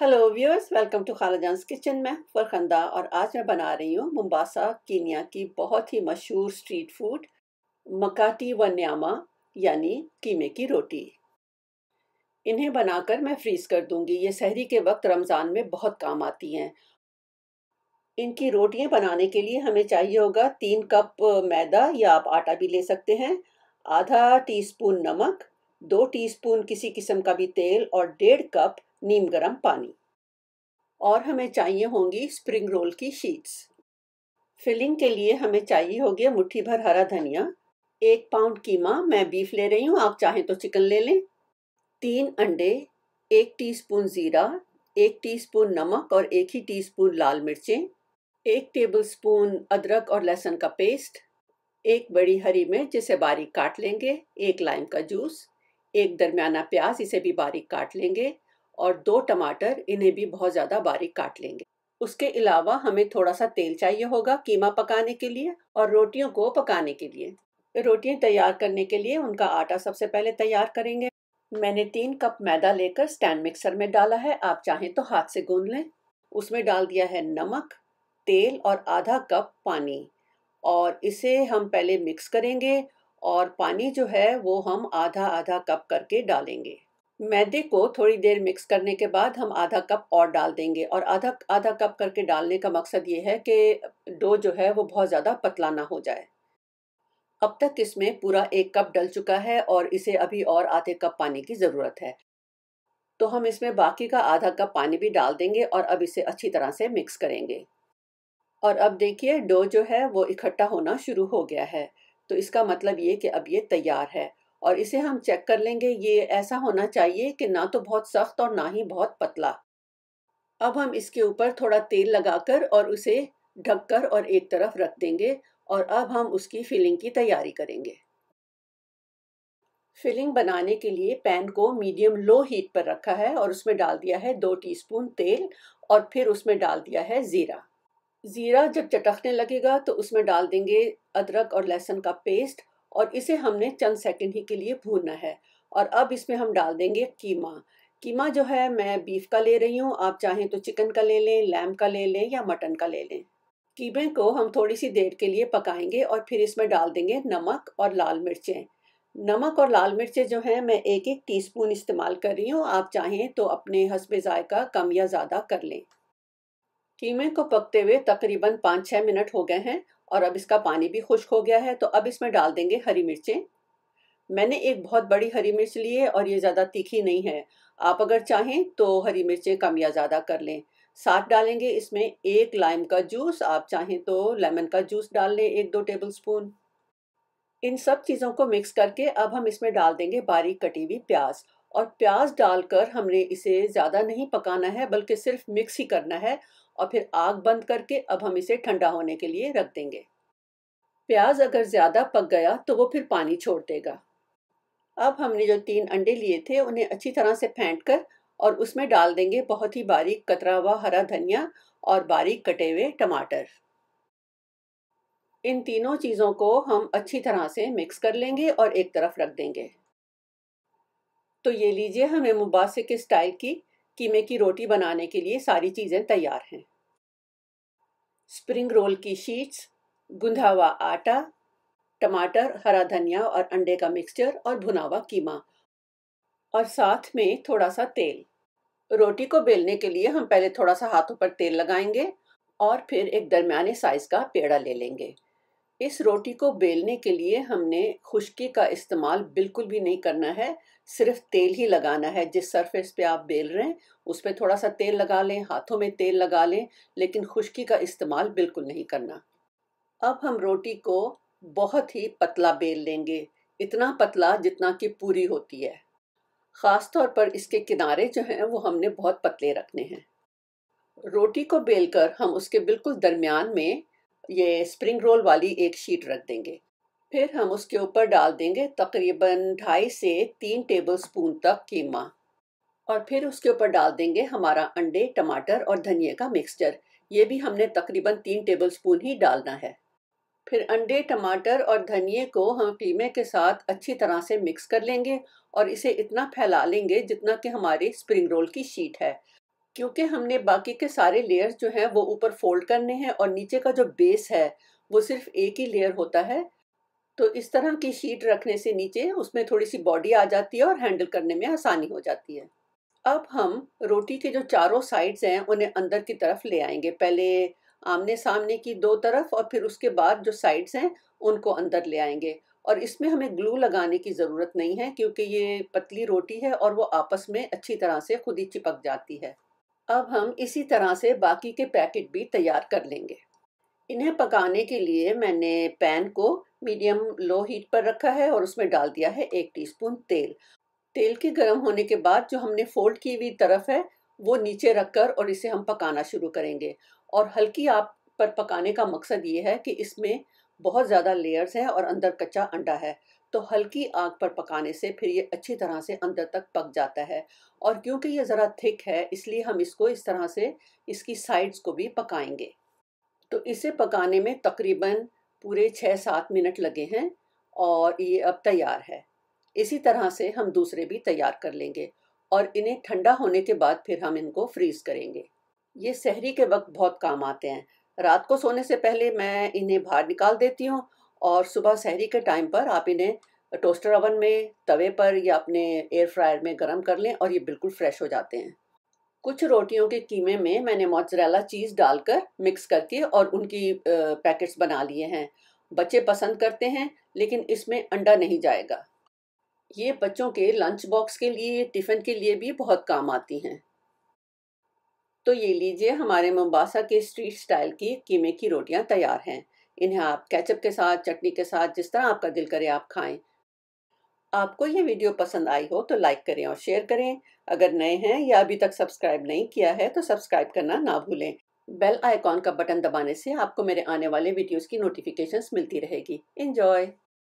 Hello viewers welcome to खाला जानस kitchen में, फरखंदा, और आज मैं बना रही हूँ मुम्बासा कीनिया की बहुत ही मशहूर स्ट्रीट फ़ूड मकाटी व न्यामा यानी कीमे की रोटी। इन्हें बनाकर मैं फ्रीज कर दूँगी। ये सहरी के वक्त रमज़ान में बहुत काम आती हैं। इनकी रोटियाँ बनाने के लिए हमें चाहिए होगा तीन कप मैदा, या आप आटा भी ले सकते हैं। आधा टीस्पून नमक, दो टीस्पून किसी किस्म का भी तेल, और डेढ़ कप नीम गर्म पानी। और हमें चाहिए होंगी स्प्रिंग रोल की शीट्स फिलिंग के लिए हमें चाहिए होगी मुट्ठी भर हरा धनिया, एक पाउंड कीमा मैं बीफ ले रही हूँ, आप चाहें तो चिकन ले लें। तीन अंडे, एक टीस्पून ज़ीरा, एक टीस्पून नमक और एक ही टीस्पून लाल मिर्चें, एक टेबलस्पून अदरक और लहसुन का पेस्ट एक बड़ी हरी मिर्च जिसे बारीक काट लेंगे, एक लाइम का जूस एक दरमियाना प्याज इसे भी बारीक काट लेंगे और दो टमाटर इन्हें भी बहुत ज़्यादा बारीक काट लेंगे। उसके अलावा हमें थोड़ा सा तेल चाहिए होगा कीमा पकाने के लिए और रोटियों को पकाने के लिए। रोटियाँ तैयार करने के लिए उनका आटा सबसे पहले तैयार करेंगे। मैंने तीन कप मैदा लेकर स्टैंड मिक्सर में डाला है, आप चाहें तो हाथ से गूंद लें। उसमें डाल दिया है नमक, तेल और आधा कप पानी और इसे हम पहले मिक्स करेंगे और पानी जो है वो हम आधा आधा कप करके डालेंगे। मैदे को थोड़ी देर मिक्स करने के बाद हम आधा कप और डाल देंगे। और आधा आधा कप करके डालने का मकसद ये है कि डो जो है वो बहुत ज़्यादा पतला ना हो जाए। अब तक इसमें पूरा एक कप डल चुका है और इसे अभी और आधे कप पानी की ज़रूरत है। तो हम इसमें बाकी का आधा कप पानी भी डाल देंगे और अब इसे अच्छी तरह से मिक्स करेंगे। और अब देखिए डो जो है वो इकट्ठा होना शुरू हो गया है। तो इसका मतलब ये कि अब ये तैयार है। और इसे हम चेक कर लेंगे, ये ऐसा होना चाहिए कि ना तो बहुत सख्त और ना ही बहुत पतला। अब हम इसके ऊपर थोड़ा तेल लगाकर और उसे ढककर और एक तरफ़ रख देंगे और अब हम उसकी फिलिंग की तैयारी करेंगे। फिलिंग बनाने के लिए पैन को मीडियम लो हीट पर रखा है और उसमें डाल दिया है दो टीस्पून तेल और फिर उसमें डाल दिया है ज़ीरा। ज़ीरा जब चटकने लगेगा तो उसमें डाल देंगे अदरक और लहसुन का पेस्ट और इसे हमने चंद सेकंड ही के लिए भूनना है। और अब इसमें हम डाल देंगे कीमा। कीमा जो है, मैं बीफ का ले रही हूँ। आप चाहें तो चिकन का ले लें, लैम का ले लें या मटन का ले लें। कीमे को हम थोड़ी सी देर के लिए पकाएँगे और फिर इसमें डाल देंगे नमक और लाल मिर्चें। नमक और लाल मिर्चें जो हैं, मैं एक एक टीस्पून इस्तेमाल कर रही हूँ। आप चाहें तो अपने हसब ज़ायका कम या ज़्यादा कर लें। कीमे को पकते हुए तकरीबन पाँच छः मिनट हो गए हैं और अब इसका पानी भी खुश्क हो गया है तो अब इसमें डाल देंगे हरी मिर्चें। मैंने एक बहुत बड़ी हरी मिर्च ली है और ये ज़्यादा तीखी नहीं है। आप अगर चाहें तो हरी मिर्चें कम या ज़्यादा कर लें। साथ डालेंगे इसमें एक लाइम का जूस, आप चाहें तो लेमन का जूस डाल लें एक दो टेबल स्पून इन सब चीज़ों को मिक्स करके अब हम इसमें डाल देंगे बारीक कटी हुई प्याज। और प्याज डालकर हमने इसे ज़्यादा नहीं पकाना है, बल्कि सिर्फ़ मिक्स ही करना है। और फिर आग बंद करके अब हम इसे ठंडा होने के लिए रख देंगे। प्याज अगर ज़्यादा पक गया तो वो फिर पानी छोड़ देगा। अब हमने जो तीन अंडे लिए थे उन्हें अच्छी तरह से फेंट कर और उसमें डाल देंगे बहुत ही बारीक कतरा हुआ हरा धनिया और बारीक कटे हुए टमाटर। इन तीनों चीज़ों को हम अच्छी तरह से मिक्स कर लेंगे और एक तरफ़ रख देंगे। तो ये लीजिए हमें मुबासे के स्टाइल की कीमे की रोटी बनाने के लिए सारी चीज़ें तैयार हैं। स्प्रिंग रोल की शीट्स गुंधा हुआ आटा, टमाटर, हरा धनिया और अंडे का मिक्सचर और भुना हुआ कीमा। और साथ में थोड़ा सा तेल। रोटी को बेलने के लिए हम पहले थोड़ा सा हाथों पर तेल लगाएँगे और फिर एक दरमियाने साइज़ का पेड़ा ले लेंगे। इस रोटी को बेलने के लिए हमने खुश्की का इस्तेमाल बिल्कुल भी नहीं करना है, सिर्फ़ तेल ही लगाना है। जिस सरफेस पे आप बेल रहे हैं, उस पर थोड़ा सा तेल लगा लें, हाथों में तेल लगा लें, लेकिन खुश्की का इस्तेमाल बिल्कुल नहीं करना। अब हम रोटी को बहुत ही पतला बेल लेंगे, इतना पतला जितना कि पूरी होती है। ख़ास तौर पर इसके किनारे जो हैं, वो हमने बहुत पतले रखने हैं। रोटी को बेलकर हम उसके बिल्कुल दरमियान में ये स्प्रिंग रोल वाली एक शीट रख देंगे। फिर हम उसके ऊपर डाल देंगे तकरीबन ढाई से तीन टेबल स्पून तक कीमा। और फिर उसके ऊपर डाल देंगे हमारा अंडे, टमाटर और धनिए का मिक्सचर ये भी हमने तकरीबन तीन टेबल स्पून ही डालना है। फिर अंडे, टमाटर और धनिए को हम कीमे के साथ अच्छी तरह से मिक्स कर लेंगे और इसे इतना फैला लेंगे जितना कि हमारी स्प्रिंग रोल की शीट है। क्योंकि हमने बाकी के सारे लेयर्स जो हैं, वो ऊपर फोल्ड करने हैं और नीचे का जो बेस है, वो सिर्फ़ एक ही लेयर होता है। तो इस तरह की शीट रखने से नीचे, उसमें थोड़ी सी बॉडी आ जाती है और हैंडल करने में आसानी हो जाती है। अब हम रोटी के जो चारों साइड्स हैं, उन्हें अंदर की तरफ़ ले आएँगे। पहले आमने सामने की दो तरफ़ और फिर उसके बाद जो साइड्स हैं, उनको अंदर ले आएँगे। और इसमें हमें ग्लू लगाने की ज़रूरत नहीं है, क्योंकि ये पतली रोटी है और वो आपस में अच्छी तरह से खुद ही चिपक जाती है। अब हम इसी तरह से बाकी के पैकेट भी तैयार कर लेंगे। इन्हें पकाने के लिए मैंने पैन को मीडियम लो हीट पर रखा है और उसमें डाल दिया है एक टीस्पून तेल। तेल के गर्म होने के बाद जो हमने फोल्ड की हुई तरफ़ है, वो नीचे रखकर और इसे हम पकाना शुरू करेंगे। और हल्की आग पर पकाने का मकसद ये है कि इसमें बहुत ज़्यादा लेयर्स हैं और अंदर कच्चा अंडा है। तो हल्की आग पर पकाने से फिर ये अच्छी तरह से अंदर तक पक जाता है। और क्योंकि ये ज़रा थिक है, इसलिए हम इसको इस तरह से इसकी साइड्स को भी पकाएँगे। तो इसे पकाने में तकरीबन पूरे छः सात मिनट लगे हैं और ये अब तैयार है। इसी तरह से हम दूसरे भी तैयार कर लेंगे और इन्हें ठंडा होने के बाद फिर हम इनको फ्रीज़ करेंगे। ये सहरी के वक्त बहुत काम आते हैं। रात को सोने से पहले मैं इन्हें बाहर निकाल देती हूँ और सुबह सहरी के टाइम पर आप इन्हें टोस्टर ओवन में, तवे पर या अपने एयर फ्रायर में गर्म कर लें और ये बिल्कुल फ्रेश हो जाते हैं। कुछ रोटियों के कीमे में मैंने मोजरेला चीज़ डालकर मिक्स करके और उनकी पैकेट्स बना लिए हैं। बच्चे पसंद करते हैं, लेकिन इसमें अंडा नहीं जाएगा। ये बच्चों के लंच बॉक्स के लिए टिफ़िन के लिए भी बहुत काम आती हैं। तो ये लीजिए हमारे मुंबासा के स्ट्रीट स्टाइल की कीमे की रोटियाँ तैयार हैं। इन्हें आप कैचअप के साथ, चटनी के साथ, जिस तरह आपका दिल करे आप खाएँ। आपको ये वीडियो पसंद आई हो तो लाइक करें और शेयर करें। अगर नए हैं या अभी तक सब्सक्राइब नहीं किया है तो सब्सक्राइब करना ना भूलें। बेल आइकॉन का बटन दबाने से आपको मेरे आने वाले वीडियोस की नोटिफिकेशंस मिलती रहेगी। इन्जॉय